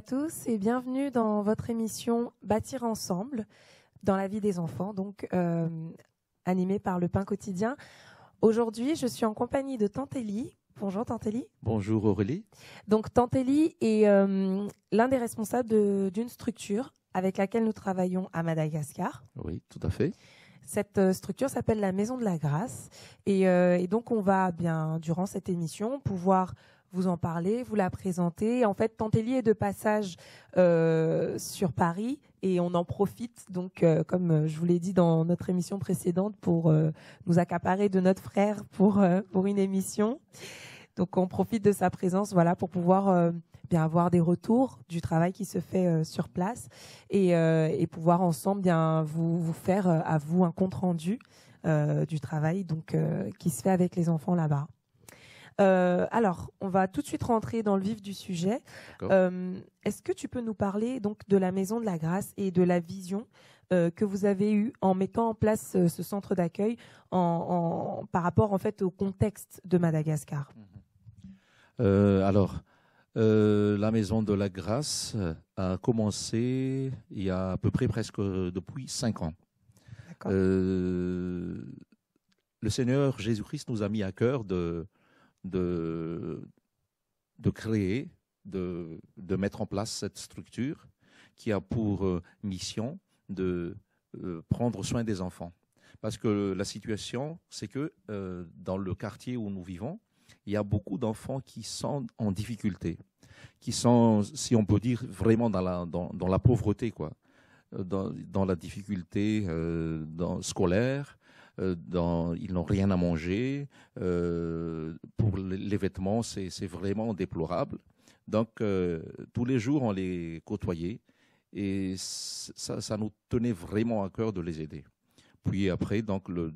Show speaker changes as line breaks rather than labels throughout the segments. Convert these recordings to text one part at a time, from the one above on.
à et à tous et bienvenue dans votre émission Bâtir ensemble dans la vie des enfants, donc euh, animée par le pain quotidien. Aujourd'hui, je suis en compagnie de Tantelli. Bonjour Tantelli.
Bonjour Aurélie.
Donc Tantelli est euh, l'un des responsables d'une structure avec laquelle nous travaillons à Madagascar.
Oui, tout à fait.
Cette euh, structure s'appelle la Maison de la Grâce et, et donc on va bien durant cette émission pouvoir vous en parler, vous la présenter. En fait, Tantelli est de passage euh, sur Paris et on en profite, donc, euh, comme je vous l'ai dit dans notre émission précédente, pour euh, nous accaparer de notre frère pour, pour une émission. Donc, on profite de sa présence voilà, pour pouvoir bien avoir des retours du travail qui se fait sur place et, et, pouvoir ensemble bien vous, vous faire à vous un compte rendu du travail donc, qui se fait avec les enfants là-bas. Euh, alors, on va tout de suite rentrer dans le vif du sujet. Euh, est-ce que tu peux nous parler donc de la Maison de la Grâce et de la vision euh, que vous avez eue en mettant en place ce centre d'accueil en, par rapport en fait au contexte de Madagascar?
Alors, la Maison de la Grâce a commencé il y a à peu près presque depuis cinq ans. le Seigneur Jésus-Christ nous a mis à cœur de de, créer, de, mettre en place cette structure qui a pour euh, mission de euh, prendre soin des enfants. Parce que la situation, c'est que euh, dans le quartier où nous vivons, il y a beaucoup d'enfants qui sont en difficulté, qui sont, si on peut dire, vraiment dans la, pauvreté, quoi, dans, la difficulté scolaire, dans, ils n'ont rien à manger. Euh, pour les vêtements, c'est vraiment déplorable. Donc, euh, tous les jours, on les côtoyait et ça, ça, nous tenait vraiment à cœur de les aider. Puis après, donc, le,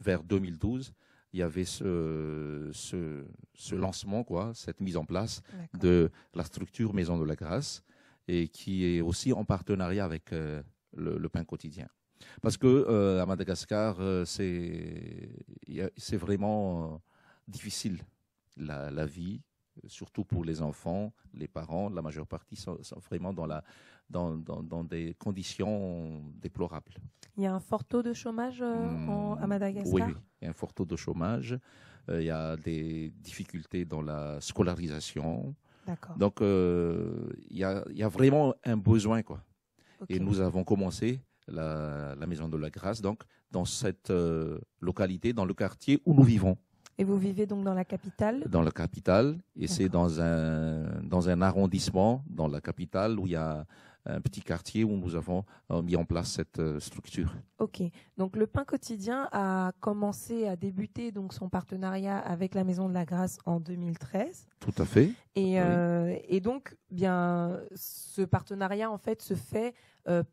vers 2012, il y avait ce, ce, ce, lancement, quoi, cette mise en place de la structure Maison de la Grâce, et qui est aussi en partenariat avec le, le, pain quotidien. Parce que euh, à Madagascar, euh, c'est vraiment euh, difficile la, vie, surtout pour les enfants, les parents. La majeure partie sont, vraiment dans, la, dans, dans, des conditions déplorables.
Il y a un fort taux de chômage hmm. à Madagascar?
oui, il y a un fort taux de chômage. il y a des difficultés dans la scolarisation. Donc, il y, a, il, y a, vraiment un besoin. quoi. Et nous avons commencé la, Maison de la Grâce, donc dans cette euh, localité, dans le quartier où nous vivons.
Et vous vivez donc dans la capitale?
Dans la capitale, et c'est dans un, dans un arrondissement, dans la capitale, où il y a un petit quartier où nous avons euh, mis en place cette euh, structure.
Ok, donc le pain quotidien a commencé à débuter donc son partenariat avec la Maison de la Grâce en 2013.
Tout à fait.
Et, euh, et donc bien ce partenariat en fait se fait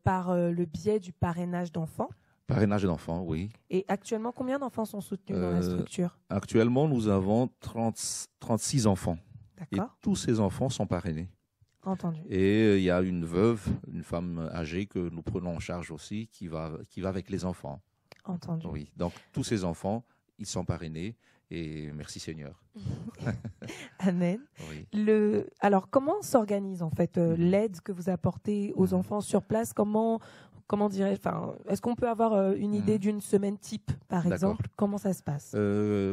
par le biais du parrainage d'enfants.
Parrainage d'enfants, oui.
Et actuellement, combien d'enfants sont soutenus dans la structure?
Actuellement, nous avons 30, 36 enfants. Et tous ces enfants sont parrainés.
Entendu.
Et euh, il y a une veuve, une femme âgée que nous prenons en charge aussi, qui va, qui va avec les enfants.
Entendu.
Oui. Donc tous ces enfants, ils sont parrainés. Et merci Seigneur.
Amen. Le, alors, comment s'organise en fait euh, mhm. l'aide que vous apportez aux mhm. enfants sur place? Comment, comment dirais Enfin, est-ce qu'on peut avoir euh, une idée mhm. d'une semaine type, par exemple? Comment ça se passe?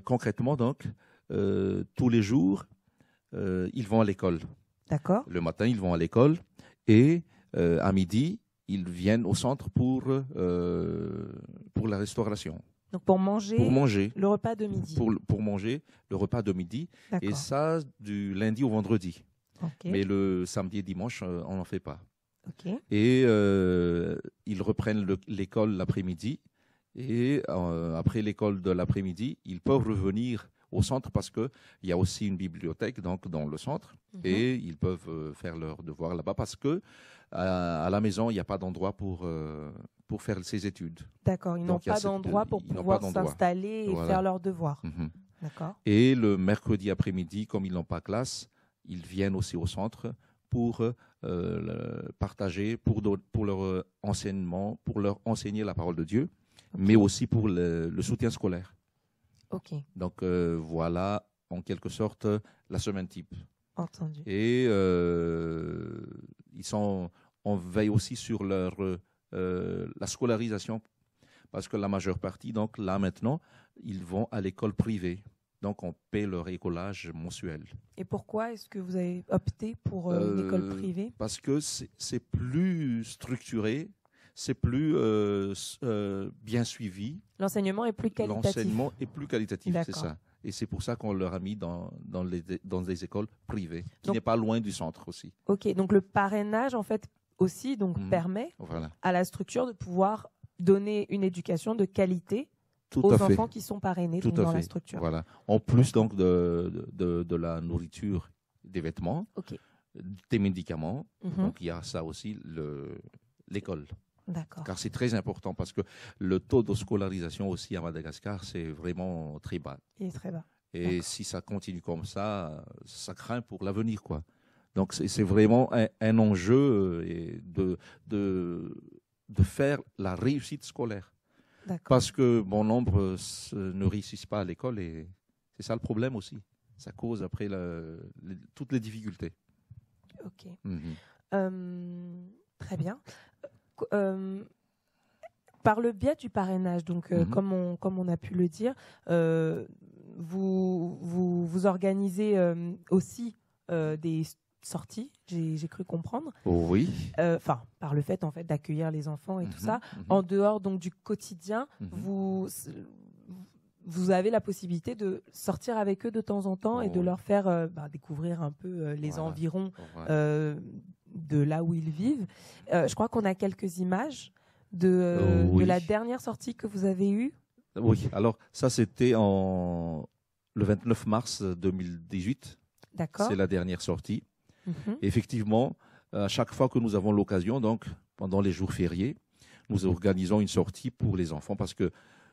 Concrètement, donc, tous les jours, ils vont à l'école.
D'accord.
Le matin, ils vont à l'école et euh, à midi, ils viennent au centre pour, euh, pour la restauration.
Donc pour manger,
pour manger
le repas de midi.
Pour, pour manger le repas de midi. Et ça, du lundi au vendredi. Mais le samedi et dimanche, euh, on n'en fait pas. Et ils reprennent l'école l'après-midi. Et après l'école de l'après-midi, ils peuvent revenir au centre parce qu'il y a aussi une bibliothèque donc, dans le centre mhm. et ils peuvent euh, faire leur devoir là-bas parce que à, la maison, il n'y a pas d'endroit pour, euh, pour faire ses études.
D'accord, ils n'ont pas d'endroit pour pouvoir s'installer et faire leurs devoirs. Mhm. D'accord.
Et le mercredi après-midi, comme ils n'ont pas classe, ils viennent aussi au centre pour euh, partager, pour, pour leur enseignement, pour leur enseigner la parole de Dieu, mais aussi pour le soutien scolaire. Donc euh, voilà en quelque sorte la semaine type.
Entendu.
Et euh, ils sont, on veille aussi sur leur euh, la scolarisation parce que la majeure partie, donc là maintenant, ils vont à l'école privée. Donc on paie leur écolage mensuel.
Et pourquoi est-ce que vous avez opté pour une école
Euh,
privée?
Parce que c'est plus structuré, c'est plus euh, euh, bien suivi.
L'enseignement est plus qualitatif.
L'enseignement est plus qualitatif, c'est ça. Et c'est pour ça qu'on leur a mis dans, dans, les, dans des écoles privées, qui n'est pas loin du centre aussi.
Ok, donc le parrainage en fait aussi donc
Mhm.
permet
Voilà,
à la structure de pouvoir donner une éducation de qualité
tout
aux
fait.
enfants qui sont parrainés
Tout
dans la structure.
Voilà. En plus donc de, de, de la nourriture, des vêtements, des médicaments.
Mhm.
Donc il y a ça aussi, le- l'école. Car c'est très important parce que le taux de scolarisation aussi à Madagascar, c'est vraiment très bas.
Il est très bas.
Et si ça continue comme ça, ça craint pour l'avenir, quoi. Donc c'est vraiment un, un enjeu euh, de, de, de faire la réussite scolaire. Parce que bon nombre euh, ne réussissent pas à l'école et c'est ça le problème aussi. Ça cause après le- toutes les difficultés.
Ok.
Mhm.
Euh, très bien. Euh, par le biais du parrainage, donc euh,
Mhm.
comme, on, comme on a pu le dire, euh, vous, vous, vous organisez aussi des sorties, j'ai cru comprendre,
Oui.
Euh, enfin par le fait en fait d'accueillir les enfants et tout
Mhm,
ça.
mhm,
En dehors donc du quotidien, vous vous avez la possibilité de sortir avec eux de temps en temps et de
oui.
leur faire euh, bah, découvrir un peu euh, les
Voilà.
environs de là où ils vivent. Euh, je crois qu'on a quelques images de, euh,
oui.
de la dernière sortie que vous avez eue.
Oui, alors ça c'était en le 29 mars 2018,
D'accord.
c'est la dernière sortie.
Mhm.
Effectivement, à chaque fois que nous avons l'occasion, donc pendant les jours fériés, nous organisons une sortie pour les enfants parce que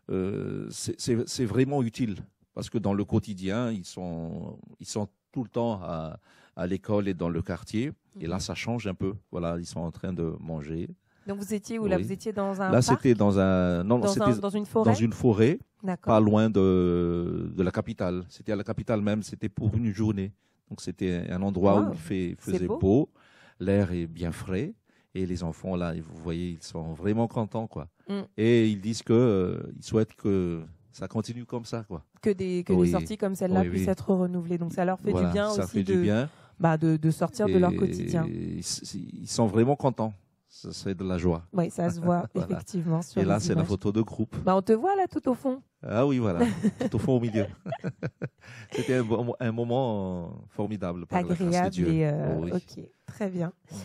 euh, c'est vraiment utile. Parce que dans le quotidien, ils sont, ils sont tout le temps à, à l'école et dans le quartier. Et là, ça change un peu. Voilà, ils sont en train de manger.
Donc vous étiez où là? Vous étiez dans un
là, c'était dans un, non,
dans, un- dans une forêt?
dans une forêt. pas loin de, de la capitale. C'était à la capitale même, c'était pour une journée. Donc c'était un endroit
Wow,
où il fait, faisait
beau.
beau, l'air est bien frais, et les enfants là, vous voyez, ils sont vraiment contents quoi.
Mm.
Et ils disent que euh, ils souhaitent que ça continue comme ça quoi.
Que des, que
Oui.
des sorties comme celle-là
Oui,
puissent être renouvelées. Donc ça leur fait
Voilà,
du bien
ça
aussi
fait
de,
du bien.
Bah, de, de sortir de leur quotidien.
Ils, ils sont vraiment contents. Ça c'est de la joie.
Oui, ça se voit
Voilà.
effectivement sur
et là, c'est la photo de groupe.
Bah, on te voit là tout au fond.
Ah oui, voilà, tout au fond au milieu. C'était un, moment euh, formidable. Par la grâce de
Agréable
Dieu.
et euh,
Oh oui.
ok, très bien.
Mhm.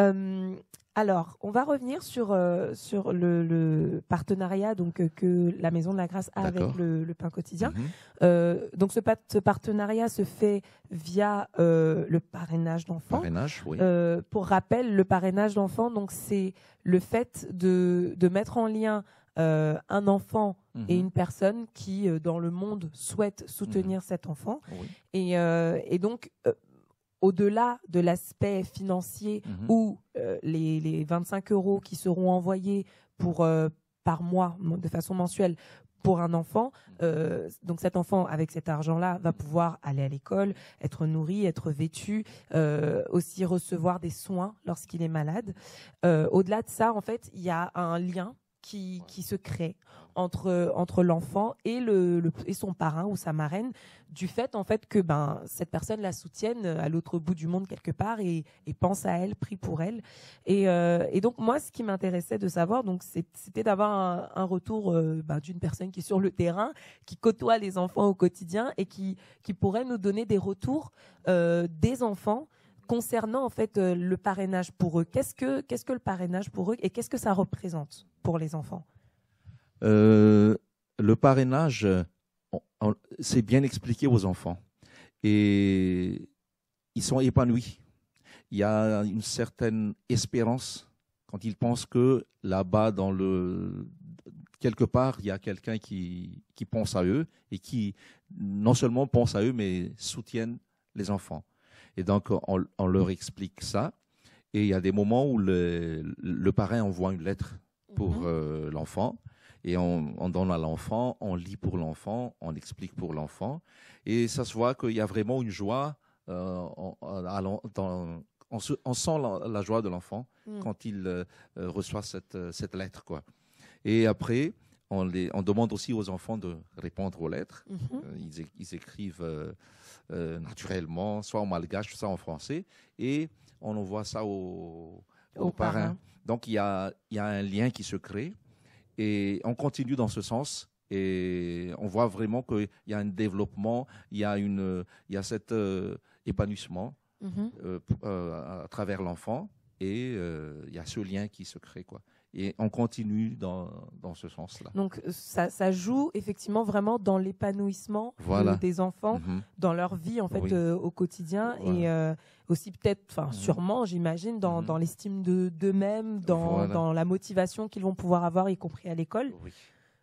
Euh, alors, on va revenir sur, euh, sur le, le partenariat donc, euh, que la Maison de la Grâce a avec le, le pain quotidien.
Mhm.
Euh, donc, ce, pa- ce partenariat se fait via le parrainage d'enfants.
Parrainage, oui.
Pour rappel, le parrainage d'enfants, donc c'est le fait de, de mettre en lien un enfant et
Mhm.
une personne qui, dans le monde, souhaite soutenir cet enfant.
Oui.
Et, et donc, au-delà de l'aspect financier
Mhm.
où euh, les, les 25 euros qui seront envoyés pour, euh, par mois, de façon mensuelle, pour un enfant, euh, donc cet enfant, avec cet argent-là, va pouvoir aller à l'école, être nourri, être vêtu, aussi recevoir des soins lorsqu'il est malade. Au-delà de ça, en fait, il y a un lien qui, qui se crée entre, entre l'enfant et, le, le- et son parrain ou sa marraine, du fait en fait que ben, cette personne la soutienne à l'autre bout du monde quelque part et, et pense à elle, prie pour elle. Et, euh, et donc moi, ce qui m'intéressait de savoir, donc c'était d'avoir un, un retour euh, ben, d'une personne qui est sur le terrain, qui côtoie les enfants au quotidien et qui, qui pourrait nous donner des retours euh, des enfants concernant en fait euh, le parrainage pour eux. Qu'est-ce que le parrainage pour eux et qu'est-ce que ça représente pour les enfants?
Euh, le parrainage, c'est bien expliqué aux enfants. Et ils sont épanouis. Il y a une certaine espérance quand ils pensent que là-bas, dans le quelque part, il y a quelqu'un qui, pense à eux et qui non seulement pense à eux, mais soutiennent les enfants. Et donc, on, on leur explique ça. Et il y a des moments où le, le parrain envoie une lettre pour
Mhm.
euh, l'enfant. Et on, on donne à l'enfant, on lit pour l'enfant, on explique pour l'enfant. Et ça se voit qu'il y a vraiment une joie on, sent la, joie de l'enfant mm. quand il reçoit cette, cette lettre. Quoi. Et après, on, les, on, demande aussi aux enfants de répondre aux lettres. Mm-hmm. ils, écrivent naturellement, soit en malgache, soit en français. Et on envoie ça aux, parrains. Donc il y a, y a, un lien qui se crée et on continue dans ce sens. Et on voit vraiment qu'il y a un développement, il y a, une, il y a cet euh, épanouissement mm-hmm. euh, euh, à travers l'enfant et il y a ce lien qui se crée. Quoi et on continue dans, dans ce sens-là.
Donc ça, ça, joue effectivement vraiment dans l'épanouissement des enfants, mhm. dans leur vie en fait euh, au quotidien et euh, aussi peut-être, enfin mhm. sûrement j'imagine, dans, mhm. dans l'estime de d'eux-mêmes, dans, dans la motivation qu'ils vont pouvoir avoir, y compris à l'école,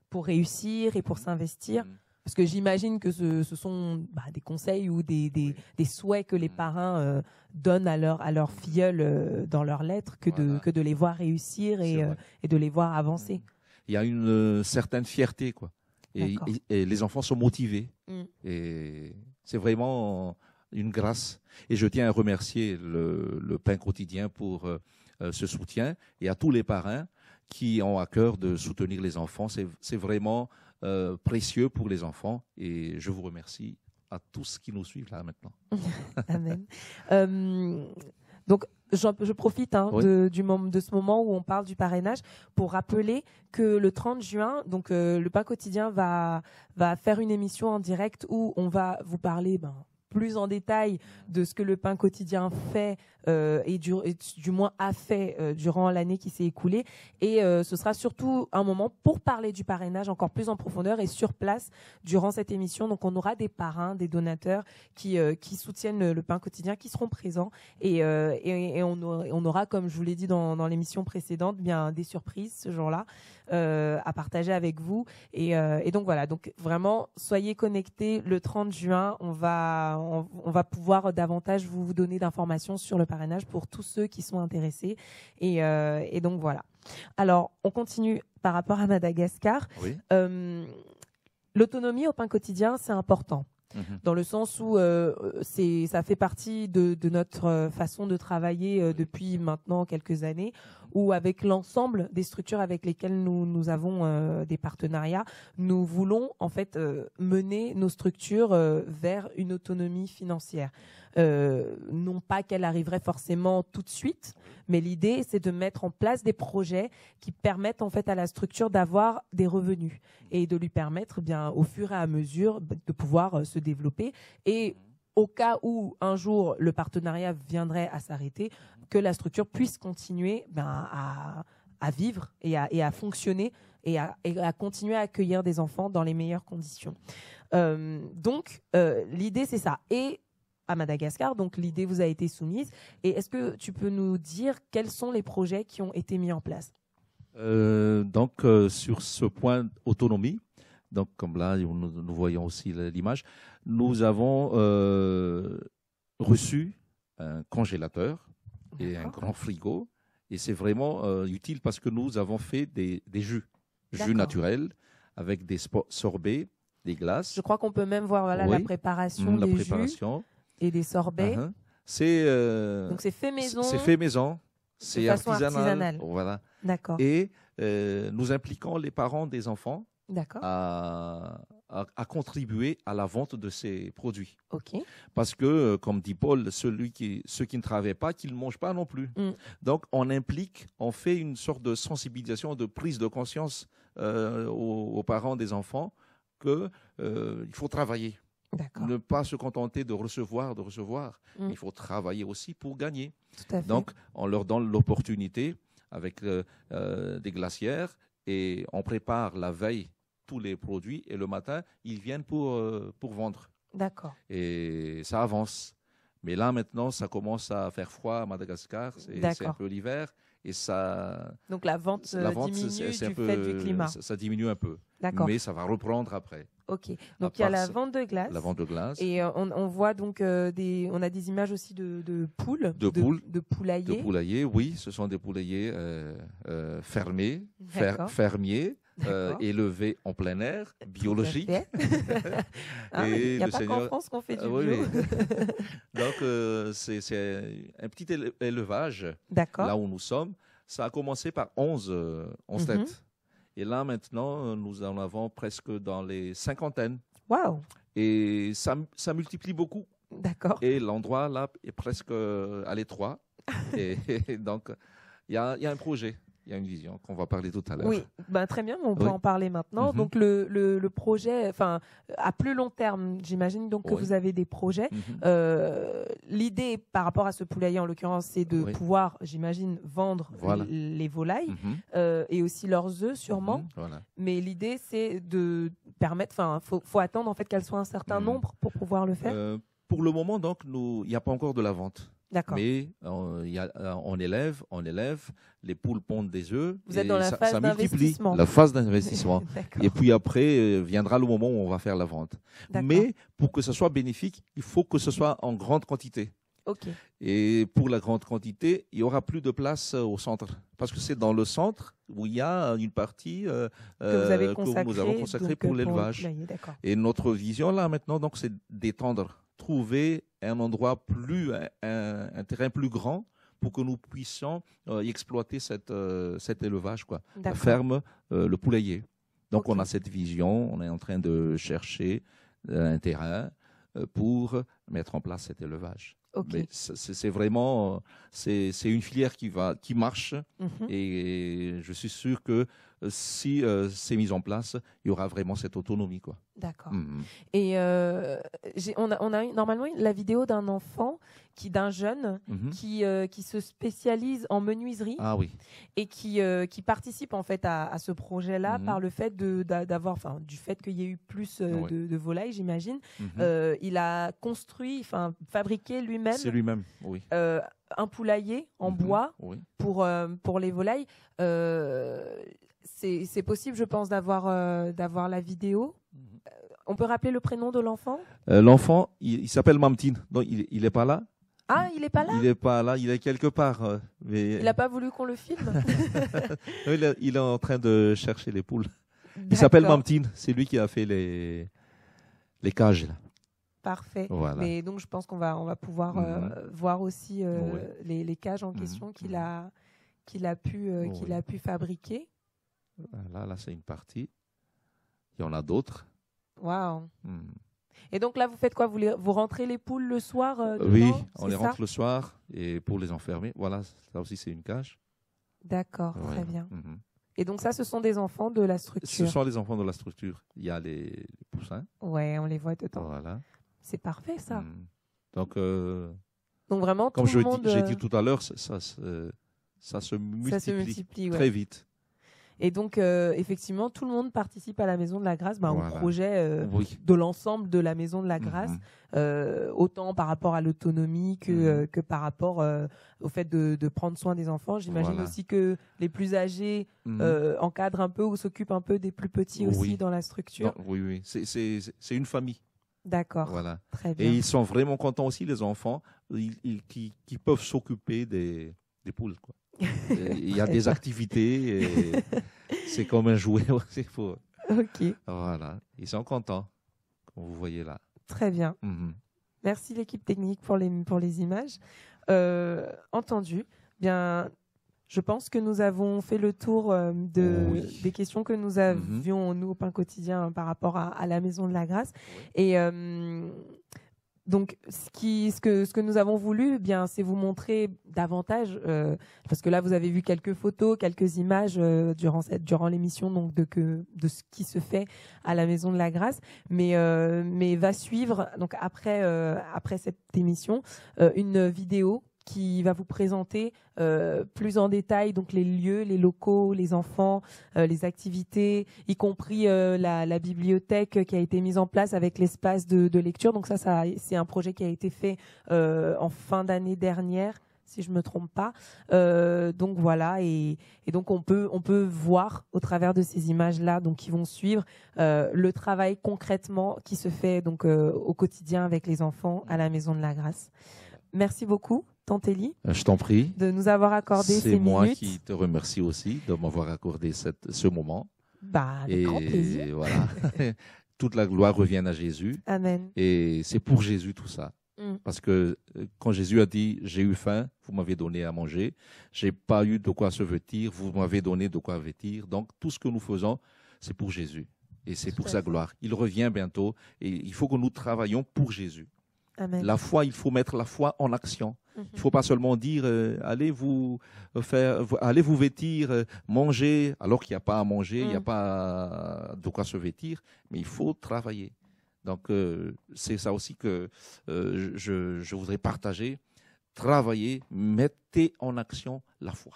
pour réussir et pour s'investir. Parce que j'imagine que ce, ce sont bah, des conseils ou des, des, des, souhaits que les mm. parrains euh, donnent à leur à leurs filleuls euh, dans leurs lettres que de que de les voir réussir et, euh, et de les voir avancer. Mm.
Il y a une certaine fierté quoi. Et, et, les enfants sont motivés. Mm. Et c'est vraiment une grâce. Et je tiens à remercier le, le pain quotidien pour ce soutien et à tous les parrains qui ont à cœur de soutenir les enfants. C'est vraiment euh, précieux pour les enfants. Et je vous remercie à tous qui nous suivent là maintenant.
Amen. Euh, donc, je, profite hein, de, du de ce moment où on parle du parrainage pour rappeler que le 30 juin, donc euh, le pain quotidien va va faire une émission en direct où on va vous parler ben, plus en détail de ce que le pain quotidien fait euh, et, du, du, moins a fait euh, durant l'année qui s'est écoulée. Et euh, ce sera surtout un moment pour parler du parrainage encore plus en profondeur et sur place durant cette émission. Donc on aura des parrains, des donateurs qui, qui soutiennent le, pain quotidien, qui seront présents et, et, on, aura, on, aura, comme je vous l'ai dit dans, dans l'émission précédente, bien des surprises ce jour-là. à partager avec vous et, et, donc voilà donc vraiment soyez connectés le 30 juin on va on, on va pouvoir davantage vous donner d'informations sur le parrainage pour tous ceux qui sont intéressés. Et, euh, et donc voilà. Alors, on continue par rapport à Madagascar. Euh, l'autonomie au pain quotidien, c'est important. Mhm. Dans le sens où euh, c'est, ça fait partie de, notre façon de travailler depuis maintenant quelques années, où avec l'ensemble des structures avec lesquelles nous, nous avons des partenariats, nous voulons en fait mener nos structures vers une autonomie financière. Euh, non pas qu'elle arriverait forcément tout de suite, mais l'idée c'est de mettre en place des projets qui permettent en fait à la structure d'avoir des revenus et de lui permettre bien au fur et à mesure de pouvoir euh, se développer et au cas où un jour le partenariat viendrait à s'arrêter, que la structure puisse continuer ben, à, vivre et à, fonctionner et à, continuer à accueillir des enfants dans les meilleures conditions. Euh, donc l'idée c'est ça. Et à Madagascar. Donc l'idée vous a été soumise. Et est-ce que tu peux nous dire quels sont les projets qui ont été mis en place?
Euh, Donc euh, sur ce point autonomie, donc comme là nous, voyons aussi l'image, nous avons euh, reçu un congélateur et un grand frigo. Et c'est vraiment utile parce que nous avons fait des, jus, jus naturels avec des sorbets, des glaces.
Je crois qu'on peut même voir voilà, la préparation des la préparation. Et des sorbets. Uh-huh.
C'est euh,
donc c'est fait maison.
C'est fait maison. C'est artisanal.
Voilà. D'accord.
Et euh, nous impliquons les parents des enfants à, à, contribuer à la vente de ces produits.
Ok.
Parce que, euh, comme dit Paul, celui qui, ceux qui ne travaillent pas, qu'ils ne mangent pas non plus. Mm. Donc, on implique, on fait une sorte de sensibilisation, de prise de conscience aux, parents des enfants que il faut travailler. Ne pas se contenter de recevoir, de recevoir. Mm. Il faut travailler aussi pour gagner. Donc, on leur donne l'opportunité avec euh, euh, des glacières et on prépare la veille tous les produits et le matin, ils viennent pour, euh, pour vendre.
D'accord.
Et ça avance. Mais là, maintenant, ça commence à faire froid à Madagascar. C'est un peu l'hiver. Et ça.
Donc la vente, diminue du fait du climat.
Ça, diminue un peu. Mais ça va reprendre après.
Ok. Donc il y a la vente de glace.
La vente de glace.
Et euh, on, voit donc euh, des, on a des images aussi de, poules.
De, poules.
De poulaillers.
De poulaillers, oui. Ce sont des poulaillers euh, fermés, fer, fermiers. euh, élevé en plein air, biologique.
Ah,
Et
Il n'y a pas qu'en France qu'on fait du
Ah oui,
bio.
oui. Donc, euh, c'est un petit éle- élevage là où nous sommes. Ça a commencé par 11, euh, 11
Mhm.
têtes. Et là, maintenant, nous en avons presque dans les cinquantaines.
Waouh.
Et ça, ça multiplie beaucoup.
D'accord.
Et l'endroit, là, est presque euh, à l'étroit. et, et donc, il y y a un projet, il y a une vision qu'on va parler tout à l'heure.
Oui, ben, très bien, on peut
Oui.
en parler maintenant.
Mhm.
Donc le, le, le projet, enfin à plus long terme, j'imagine donc que vous avez des projets.
Mhm.
Euh, L'idée par rapport à ce poulailler en l'occurrence, c'est de
Oui.
pouvoir, j'imagine, vendre
Voilà.
les volailles
Mhm.
euh, et aussi leurs œufs sûrement.
Voilà.
Mais l'idée c'est de permettre, enfin faut, faut attendre en fait qu'elles soient un certain
Mhm.
nombre pour pouvoir le faire.
Euh, pour le moment, donc, il n'y a pas encore de la vente.
D'accord.
Mais euh, il y a- euh, on élève, on élève, les poules pondent des œufs.
Vous êtes dans la
ça,
phase d'investissement.
La phase d'investissement. Et puis après, euh, viendra le moment où on va faire la vente. Mais pour que ce soit bénéfique, il faut que ce soit en grande quantité.
Ok.
Et pour la grande quantité, il y aura plus de place au centre. Parce que c'est dans le centre où il y a une partie euh,
Que vous avez consacré,
nous avons consacrée pour
le
l'élevage. Et notre vision là maintenant, donc, c'est d'étendre, trouver un endroit plus, un, un- terrain plus grand pour que nous puissions euh, y exploiter cette, euh, cet élevage, quoi. La ferme, euh, le poulailler. Donc on a cette vision, on est en train de chercher euh, un terrain pour mettre en place cet élevage. C'est vraiment, c'est une filière qui va, qui marche,
Mhm.
et je suis sûr que si euh, c'est mis en place, il y aura vraiment cette autonomie, quoi.
D'accord.
Mhm.
Et euh, on a, on a eu normalement la vidéo d'un enfant, qui d'un jeune,
Mhm.
qui, euh, qui se spécialise en menuiserie
Ah oui.
et qui, qui participe en fait à, à ce projet-là
Mhm.
par le fait d'avoir, enfin, du fait qu'il y ait eu plus de, de volailles, j'imagine.
Mhm.
Il a construit, enfin, fabriqué lui-même
C'est lui-même, oui.
un poulailler en bois
Oui.
pour, euh, pour les volailles. Euh, c'est possible, je pense, d'avoir euh, d'avoir la vidéo. Euh, On peut rappeler le prénom de l'enfant?
Euh, L'enfant, il, il s'appelle Mamtine. Donc il, il est pas là.
Ah, il est pas là?
Il est pas là. Il est quelque part. mais
Il n'a pas voulu qu'on le filme?
Il, est, il est en train de chercher les poules. Il s'appelle Mamtine. C'est lui qui a fait les les cages là.
Parfait.
Voilà.
Mais donc, je pense qu'on va, on va pouvoir voir aussi les, les cages en question qu'il
Mhm.
a, qu'il a, pu,
Oui.
qu'il a pu fabriquer.
Là, là, c'est une partie. Il y en a d'autres.
Waouh.
Hmm.
Et donc là, vous faites quoi? Vous, les- vous rentrez les poules le soir euh,
oui, on les rentre le soir et pour les enfermer. Voilà, ça aussi c'est une cage.
D'accord,
Ouais.
très bien.
Mhm.
Et donc ça, ce sont des enfants de la
Ce
structure?
sont les enfants de la structure. Il y a les, les poussins.
Ouais, on les voit dedans.
Voilà.
C'est parfait ça.
Mhm. Donc, euh,
Donc vraiment,
comme j'ai
euh,
dit tout à l'heure, ça, ça, se- ça se multiplie,
ça se multiplie. ouais.
très vite.
Et donc, euh, effectivement, tout le monde participe à la Maison de la Grâce, bah,
Voilà.
au projet euh,
oui.
de l'ensemble de la Maison de la Grâce,
Mhm.
euh, autant par rapport à l'autonomie que,
Mhm.
que par rapport au fait de, de prendre soin des enfants. J'imagine
Voilà.
aussi que les plus âgés
Mhm.
encadrent un peu ou s'occupent un peu des plus petits aussi dans la structure.
Non, oui, oui. C'est- une famille.
D'accord,
Voilà.
très
Et
bien.
ils sont vraiment contents aussi, les enfants, ils- ils- qui, qui peuvent s'occuper des, des poules. quoi. Il y a des activités c'est comme un jouet aussi. Pour...
Ok,
Voilà. Ils sont contents, comme vous voyez là.
très bien.
Mhm.
Merci l'équipe technique pour les, pour les images. Euh, entendu. Bien, je pense que nous avons fait le tour euh, de,
Oui.
des questions que nous avions, nous, au pain quotidien, par rapport à, à la Maison de la Grâce. Et euh, donc, ce, qui, ce, que, ce que nous avons voulu, eh bien, c'est vous montrer davantage, euh, parce que là, vous avez vu quelques photos, quelques images euh, durant, cette, durant l'émission donc de, que, de ce qui se fait à la Maison de la Grâce. Mais euh, mais va suivre donc après euh, après cette émission euh, une vidéo qui va vous présenter euh, plus en détail donc les lieux, les locaux, les enfants, euh, les activités, y compris euh, la, la bibliothèque qui a été mise en place avec l'espace de, de lecture. Donc ça, ça c'est un projet qui a été fait euh, en fin d'année dernière si je me trompe pas. Euh, donc voilà, et, et donc on peut on peut voir au travers de ces images là, donc qui vont suivre euh, le travail concrètement qui se fait donc au quotidien avec les enfants à la Maison de la Grâce. Merci beaucoup,
Euh, Je t'en prie.
de nous avoir accordé
C'est
ces
moi
minutes.
qui te remercie aussi de m'avoir accordé cette, ce moment.
Bah, avec
et
grand plaisir.
voilà, toute la gloire revient à Jésus.
Amen.
Et c'est pour Jésus tout ça.
Mm.
Parce que euh, quand Jésus a dit j'ai eu faim, vous m'avez donné à manger, j'ai pas eu de quoi se vêtir, vous m'avez donné de quoi vêtir. Donc tout ce que nous faisons, c'est pour Jésus et c'est pour sa gloire. Il revient bientôt et il faut que nous travaillions pour Jésus.
Amen.
La foi, il faut mettre la foi en action.
Mhm.
Il faut pas seulement dire euh, allez vous faire, allez vous vêtir, euh, manger, alors qu'il n'y a pas à manger, il n'y a
Mm.
pas de quoi se vêtir, mais il faut travailler. Donc euh, c'est ça aussi que je, je voudrais partager. Travailler, mettez en action la foi.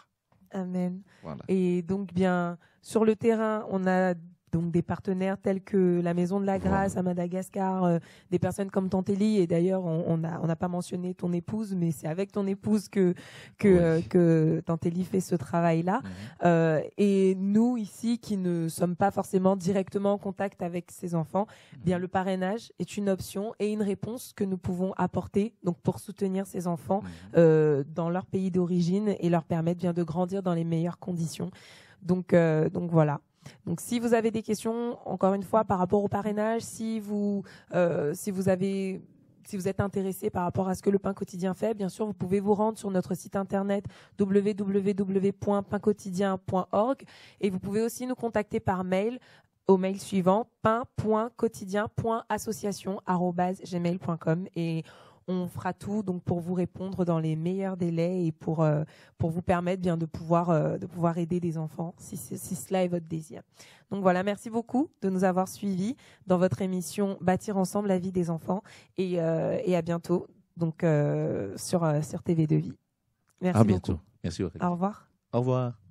Amen.
Voilà.
Et donc, bien, sur le terrain, on a donc des partenaires tels que la Maison de la Grâce à Madagascar, euh, des personnes comme Tantelli. Et d'ailleurs, on n'a on pas mentionné ton épouse, mais c'est avec ton épouse que que,
Oui.
euh, que Tantelli fait ce travail-là.
Mhm.
Euh, et nous ici, qui ne sommes pas forcément directement en contact avec ces enfants,
Mhm.
bien le parrainage est une option et une réponse que nous pouvons apporter donc pour soutenir ces enfants
Mhm.
dans leur pays d'origine et leur permettre bien de grandir dans les meilleures conditions. Donc, donc voilà. Donc, si vous avez des questions, encore une fois, par rapport au parrainage, si vous, euh, si vous avez, êtes intéressé par rapport à ce que le pain quotidien fait, bien sûr, vous pouvez vous rendre sur notre site internet www.painquotidien.org et vous pouvez aussi nous contacter par mail au mail suivant pain.quotidien.association@gmail.com et on fera tout donc pour vous répondre dans les meilleurs délais et pour euh, pour vous permettre bien de pouvoir euh, de pouvoir aider des enfants si, si cela est votre désir. Donc voilà, merci beaucoup de nous avoir suivis dans votre émission Bâtir ensemble la vie des enfants et euh, et à bientôt donc sur sur TV de vie. Merci
À bientôt.
beaucoup.
Merci Aurélie.
Au revoir.
Au revoir.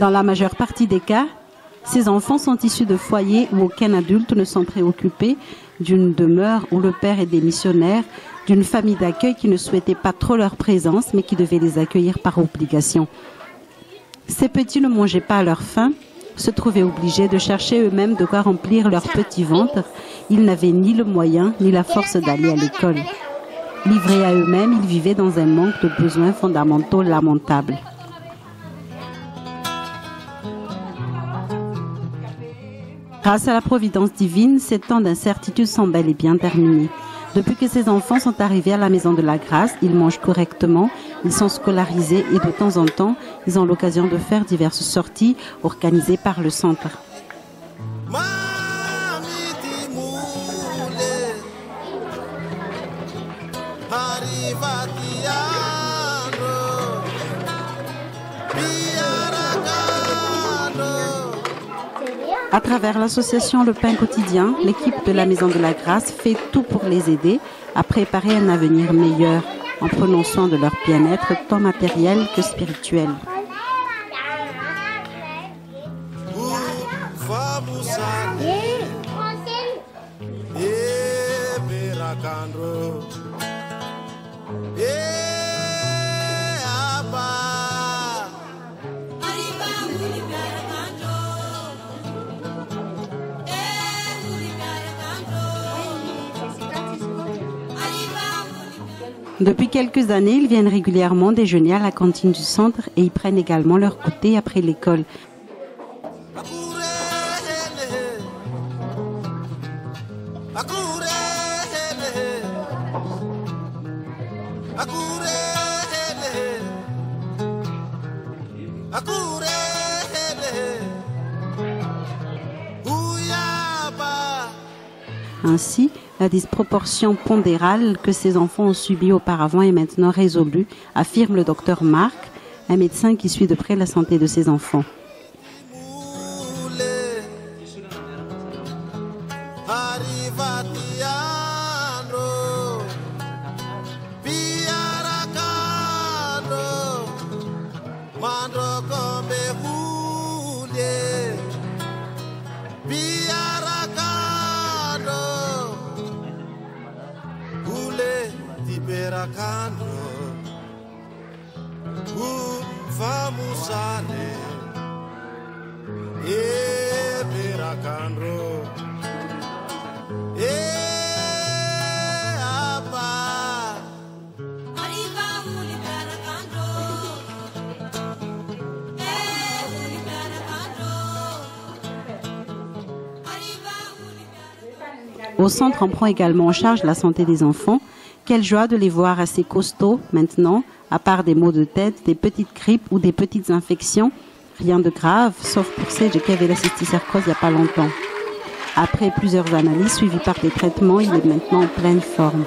Dans la majeure partie des cas, ces enfants sont issus de foyers où aucun adulte ne s'en préoccupait, d'une demeure où le père est démissionnaire, d'une famille d'accueil qui ne souhaitait pas trop leur présence mais qui devait les accueillir par obligation. Ces petits ne mangeaient pas à leur faim, se trouvaient obligés de chercher eux-mêmes de quoi remplir leur petit ventre. Ils n'avaient ni le moyen ni la force d'aller à l'école. Livrés à eux-mêmes, ils vivaient dans un manque de besoins fondamentaux lamentables. Grâce à la providence divine, ces temps d'incertitude sont bel et bien terminés. Depuis que ces enfants sont arrivés à la maison de la grâce, ils mangent correctement, ils sont scolarisés et de temps en temps, ils ont l'occasion de faire diverses sorties organisées par le centre. À travers l'association Le Pain Quotidien, l'équipe de la Maison de la Grâce fait tout pour les aider à préparer un avenir meilleur en prenant soin de leur bien-être tant matériel que spirituel. Depuis quelques années, ils viennent régulièrement déjeuner à la cantine du centre et ils prennent également leur goûter après l'école.
Ainsi, la disproportion pondérale que ces enfants ont subie auparavant est maintenant résolue, affirme le docteur Marc, un médecin qui suit de près la santé de ses enfants. Centre, on prend également en charge la santé des enfants. Quelle joie de les voir assez costauds maintenant, à part des maux de tête, des petites grippes ou des petites infections. Rien de grave, sauf pour celle qui avait la cysticércose il n'y a pas longtemps. Après plusieurs analyses suivies par des traitements, il est maintenant en pleine forme.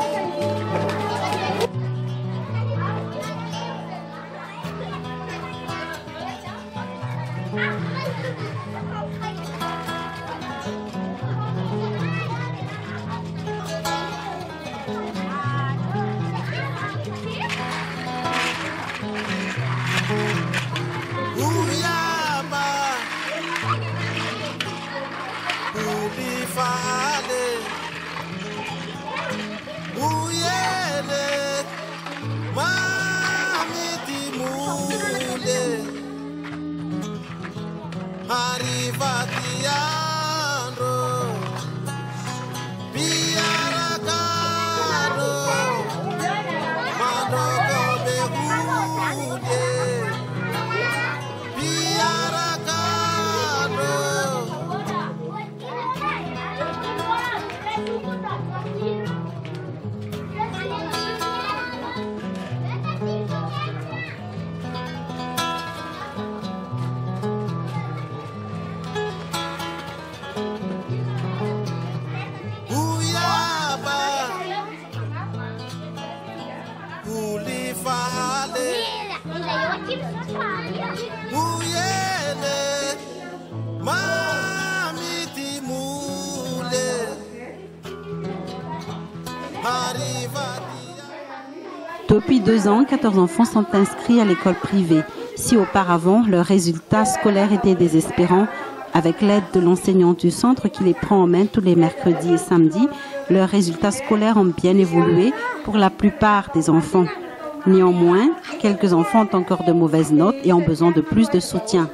fire. Deux ans, 14 enfants sont inscrits à l'école privée. Si auparavant, leurs résultats scolaires étaient désespérants, avec l'aide de l'enseignant du centre qui les prend en main tous les mercredis et samedis, leurs résultats scolaires ont bien évolué pour la plupart des enfants. Néanmoins, quelques enfants ont encore de mauvaises notes et ont besoin de plus de soutien.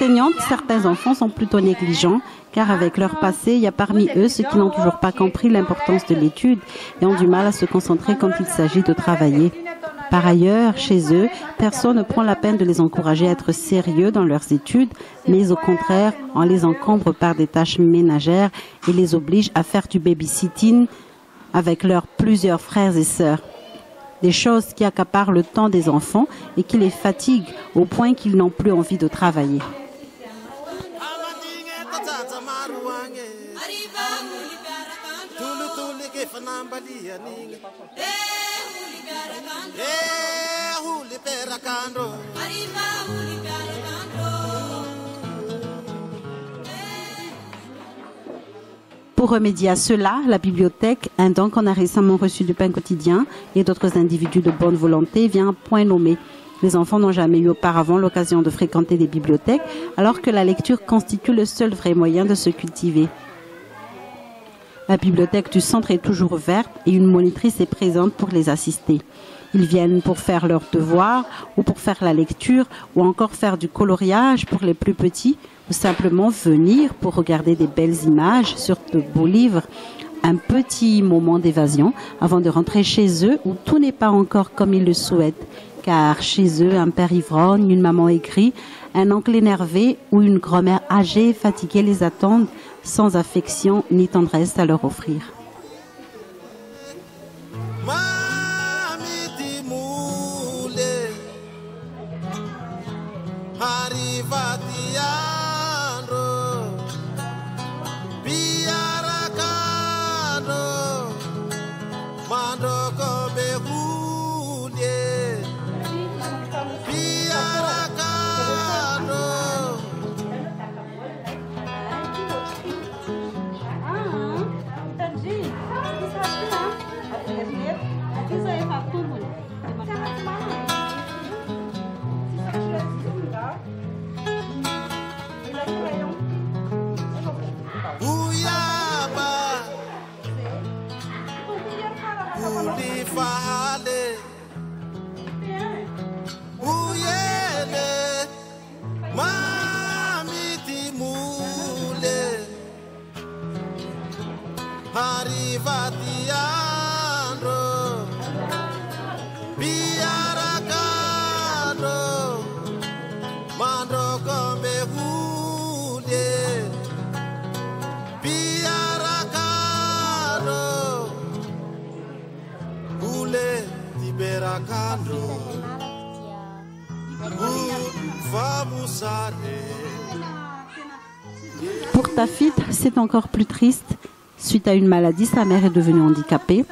Selon l'enseignante, certains enfants sont plutôt négligents, car avec leur passé, il y a parmi eux ceux qui n'ont toujours pas compris l'importance de l'étude et ont du mal à se concentrer quand il s'agit de travailler. Par ailleurs, chez eux, personne ne prend la peine de les encourager à être sérieux dans leurs études, mais au contraire, on les encombre par des tâches ménagères et les oblige à faire du babysitting avec leurs plusieurs frères et sœurs. Des choses qui accaparent le temps des enfants et qui les fatiguent au point qu'ils n'ont plus envie de travailler.
Eh.
Eh, pera kando.
Kanto.
Pour remédier à cela, la bibliothèque, un don qu'on a récemment reçu du pain quotidien et d'autres individus de bonne volonté, vient à point nommé. Les enfants n'ont jamais eu auparavant l'occasion de fréquenter des bibliothèques, alors que la lecture constitue le seul vrai moyen de se cultiver. La bibliothèque du centre est toujours ouverte et une monitrice est présente pour les assister. Ils viennent pour faire leurs devoirs ou pour faire la lecture ou encore faire du coloriage pour les plus petits ou simplement venir pour regarder des belles images sur de beaux livres. Un petit moment d'évasion avant de rentrer chez eux où tout n'est pas encore comme ils le souhaitent. Car chez eux, un père ivrogne, une maman aigrie, un oncle énervé ou une grand-mère âgée fatiguée les attendent sans affection ni tendresse à leur offrir. Tafit, c'est encore plus triste. Suite à une maladie, sa mère est devenue handicapée.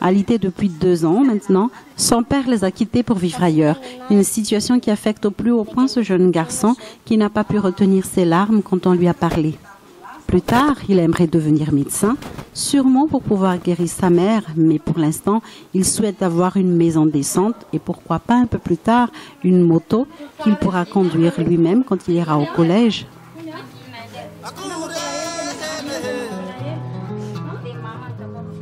Alitée depuis deux ans maintenant, son père les a quittés pour vivre ailleurs. Une situation qui affecte au plus haut point ce jeune garçon qui n'a pas pu retenir ses larmes quand on lui a parlé. Plus tard, il aimerait devenir médecin, sûrement pour pouvoir guérir sa mère, mais pour l'instant, il souhaite avoir une maison décente et pourquoi pas un peu plus tard une moto qu'il pourra conduire lui-même quand il ira au collège.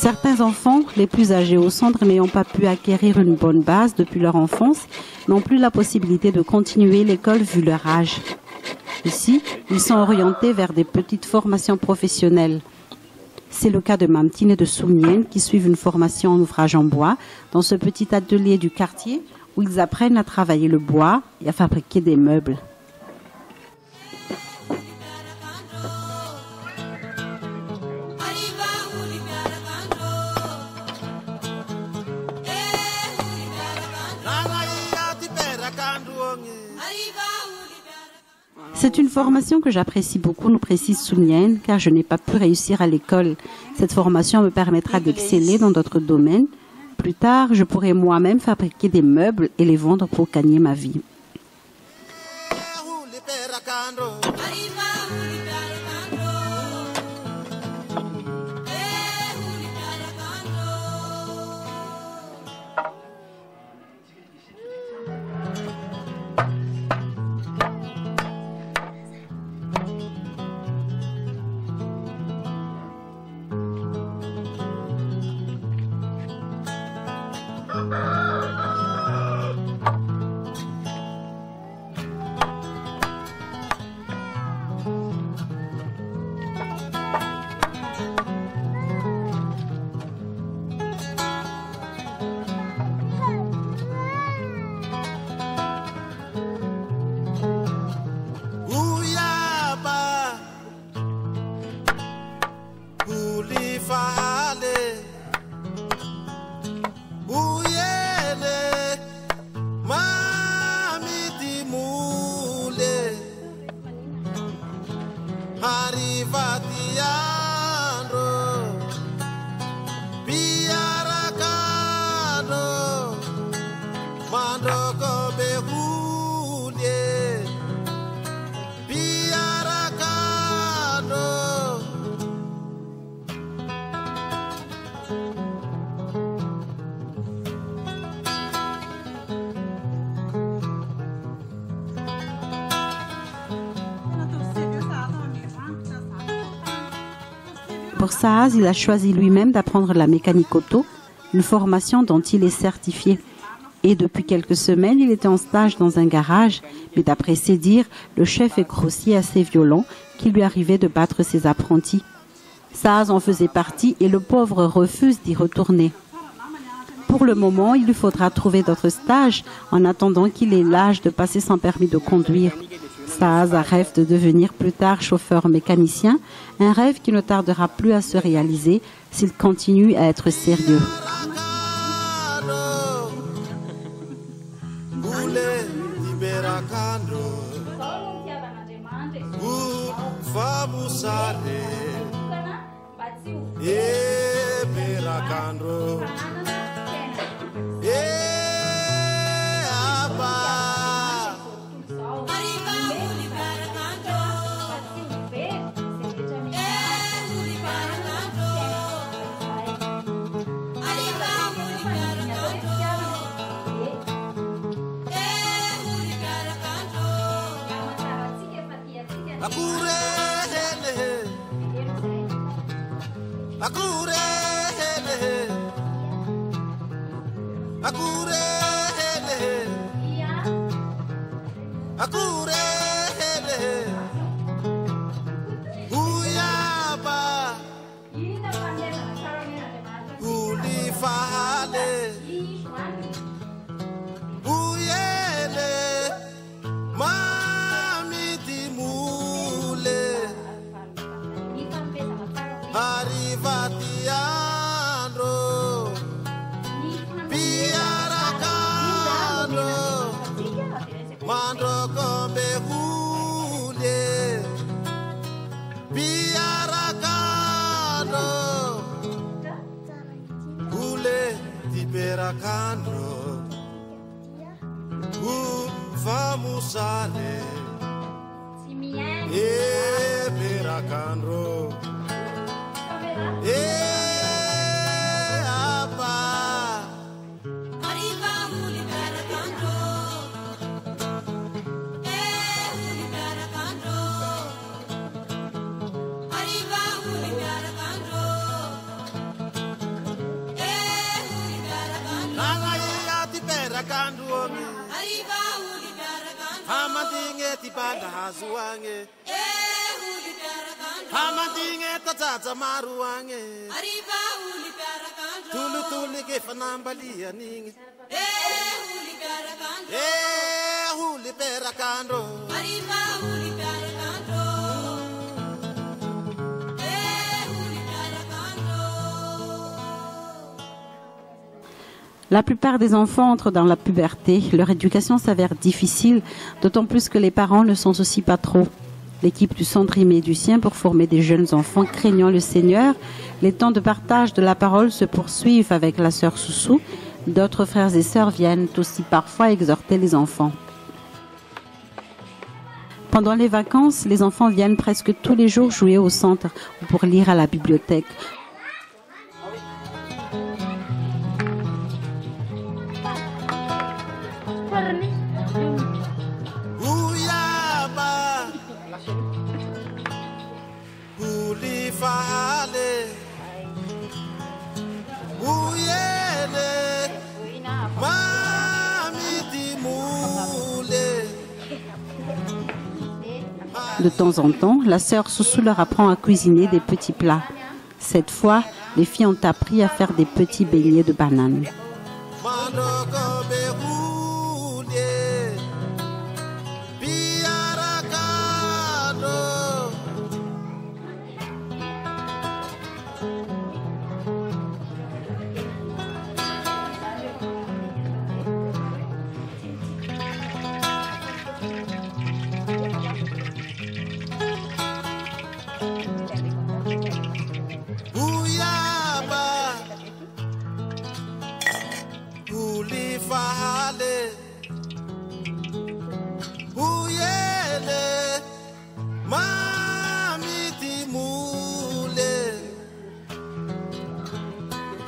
Certains enfants, les plus âgés au centre n'ayant pas pu acquérir une bonne base depuis leur enfance, n'ont plus la possibilité de continuer l'école vu leur âge. Ici, ils sont orientés vers des petites formations professionnelles. C'est le cas de Mamtine et de Soumienne qui suivent une formation en ouvrage en bois dans ce petit atelier du quartier où ils apprennent à travailler le bois et à fabriquer des meubles. C'est une formation que j'apprécie beaucoup, nous précise Sounienne, car je n'ai pas pu réussir à l'école. Cette formation me permettra d'exceller dans d'autres domaines. Plus tard, je pourrai moi-même fabriquer des meubles et les vendre pour gagner ma vie. Saaz, a choisi lui-même d'apprendre la mécanique auto, une formation dont il est certifié. Et depuis quelques semaines, il était en stage dans un garage, mais d'après ses dires, le chef est grossier assez violent qu'il lui arrivait de battre ses apprentis. Saaz en faisait partie et le pauvre refuse d'y retourner. Pour le moment, il lui faudra trouver d'autres stages en attendant qu'il ait l'âge de passer son permis de conduire. Saaz a rêve de devenir plus tard chauffeur mécanicien, un rêve qui ne tardera plus à se réaliser s'il continue à être sérieux.
akure akure akure
I can't run. Eh. Eh
huli.
Eh.
La plupart des enfants entrent dans la puberté. Leur éducation s'avère difficile, d'autant plus que les parents ne s'en soucient pas trop. L'équipe du Centre Imédusien pour former des jeunes enfants craignant le Seigneur, les temps de partage de la parole se poursuivent avec la sœur Soussou. D'autres frères et sœurs viennent aussi parfois exhorter les enfants. Pendant les vacances, les enfants viennent presque tous les jours jouer au centre ou pour lire à la bibliothèque. De temps en temps, la sœur Soussou leur apprend à cuisiner des petits plats. Cette fois, les filles ont appris à faire des petits beignets de bananes.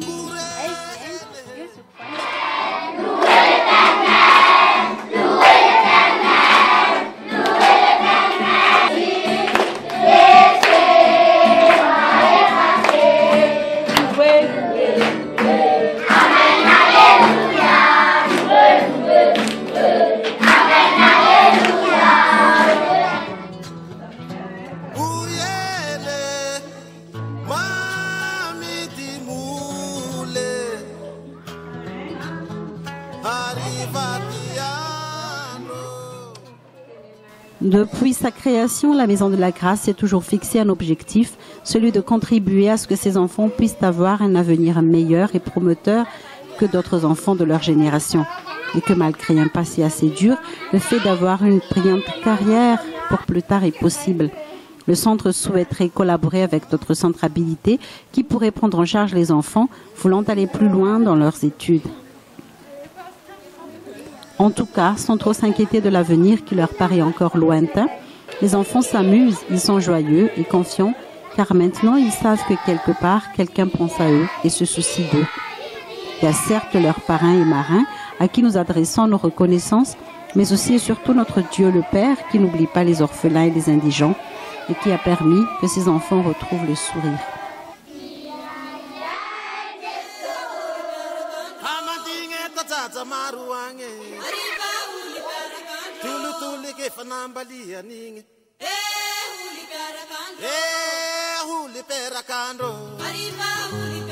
Oh.
Depuis sa création, la Maison de la Grâce s'est toujours fixé un objectif, celui de contribuer à ce que ces enfants puissent avoir un avenir meilleur et prometteur que d'autres enfants de leur génération. Et que malgré un passé assez dur, le fait d'avoir une brillante carrière pour plus tard est possible. Le centre souhaiterait collaborer avec d'autres centres habilités qui pourraient prendre en charge les enfants voulant aller plus loin dans leurs études. En tout cas, sans trop s'inquiéter de l'avenir qui leur paraît encore lointain, les enfants s'amusent, ils sont joyeux et confiants, car maintenant ils savent que quelque part, quelqu'un pense à eux et se soucie d'eux. Il y a certes leurs parrains et marins à qui nous adressons nos reconnaissances, mais aussi et surtout notre Dieu le Père qui n'oublie pas les orphelins et les indigents et qui a permis que ces enfants retrouvent le sourire.
fanambalianingy eh ulipera kando
eh ulipera
kando mariva ulipera